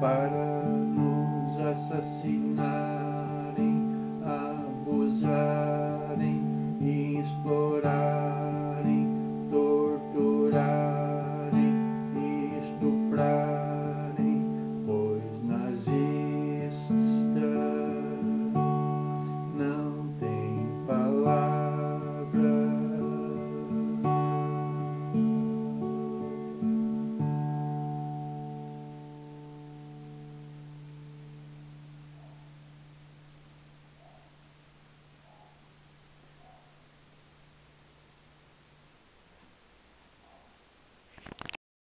para nos assassinarem, abusarem, explorarem, torturarem, estuprarem.